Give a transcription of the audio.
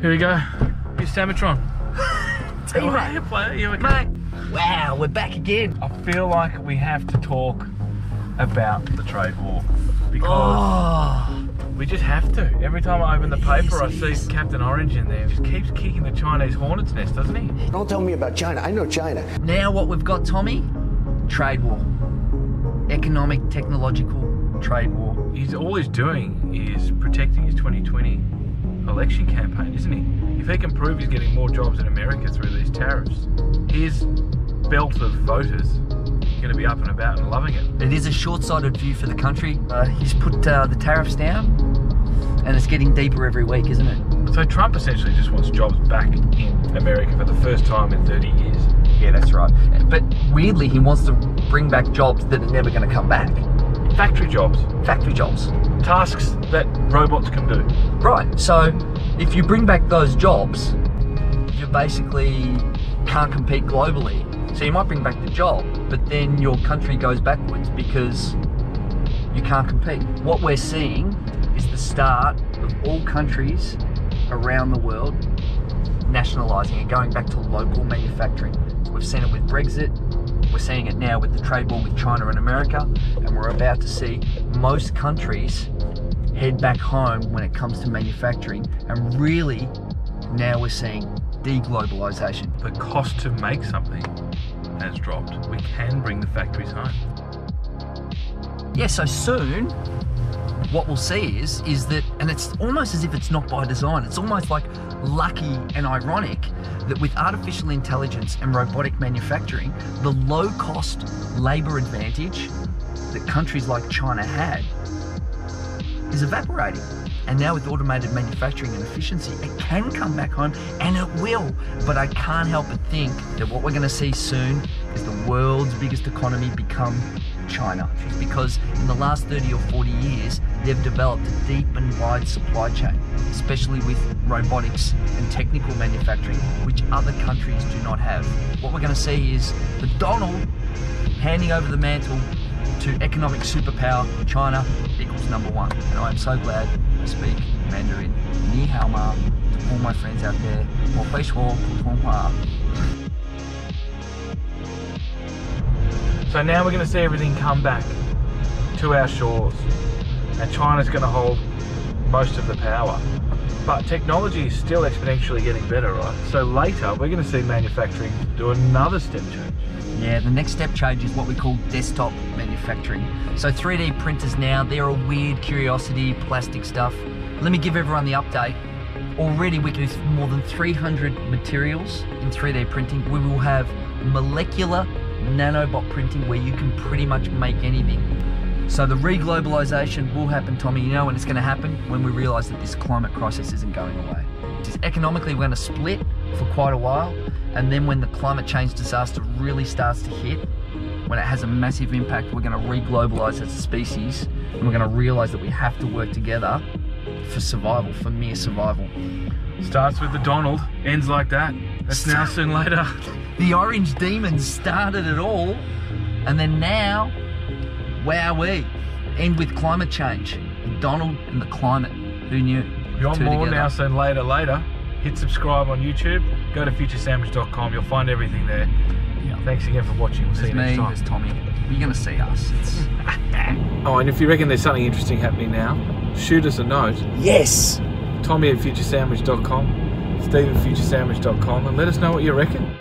Here we go. Here's Samatron. Teammate. you player? You okay? Mate, wow, we're back again. I feel like we have to talk about the trade war because Oh, we just have to. Every time I open the paper, I see yes. Captain Orange in there. He just keeps kicking the Chinese hornet's nest, doesn't he? Don't tell me about China. I know China. now what we've got, Tommy? Trade war. Economic, technological trade war. He's all he's doing is protecting his 2020 election campaign, isn't he? If he can prove he's getting more jobs in America through these tariffs, his belt of voters going to be up and about and loving it. It is a short-sighted view for the country. Uh, he's put uh, the tariffs down, and it's getting deeper every week, isn't it? So Trump essentially just wants jobs back in America for the first time in 30 years. Yeah, that's right. But weirdly, he wants to bring back jobs that are never going to come back. Factory jobs, Factory jobs. Tasks that robots can do. Right. So if you bring back those jobs, you basically can't compete globally. So you might bring back the job, but then your country goes backwards because you can't compete. What we're seeing is the start of all countries around the world nationalising and going back to local manufacturing. We've seen it with Brexit, we're seeing it now with the trade war with China and America, and we're about to see most countries head back home when it comes to manufacturing. And really, now we're seeing deglobalization. The cost to make something has dropped. We can bring the factories home. Yeah, so soon, what we'll see is is that, and it's almost as if it's not by design. It's almost like lucky and ironic that with artificial intelligence and robotic manufacturing, the low-cost labor advantage that countries like China had is evaporating. And now with automated manufacturing and efficiency, it can come back home and it will. But I can't help but think that what we're going to see soon is the world's biggest economy become China. Because in the last 30 or 40 years, they've developed a deep and wide supply chain, especially with robotics and technical manufacturing, which other countries do not have. What we're going to see is the Donald handing over the mantle to economic superpower China equals number one. And I am so glad I speak Mandarin. Ni hao ma to all my friends out there. 我会说普通话. So now we're going to see everything come back to our shores. And China's going to hold most of the power. But technology is still exponentially getting better, right? So later, we're going to see manufacturing do another step change. Yeah, the next step change is what we call desktop manufacturing. So 3D printers now, they're a weird curiosity, plastic stuff. Let me give everyone the update. Already we can use more than 300 materials in 3D printing. We will have molecular nanobot printing where you can pretty much make anything. So the reglobalization will happen, Tommy. You know when it's going to happen? When we realize that this climate crisis isn't going away. Just economically, we're going to split for quite a while, and then when the climate change disaster really starts to hit, when it has a massive impact, we're going to reglobalize as a species, and we're going to realize that we have to work together for survival, for mere survival. Starts with the Donald, ends like that. That's now soon later. The orange demons started it all, and then now, wow, we end with climate change. Donald and the climate. Who knew? You want more together. now soon later, later, hit subscribe on YouTube. Go to futuresandwich.com. You'll find everything there. Yeah. Thanks again for watching. We'll see There's you next me, time. there's Tommy. You're gonna see us. It's... Oh, and if you reckon there's something interesting happening now, shoot us a note. yes. Tommy at futuresandwich.com, Steve at futuresandwich.com, and let us know what you reckon.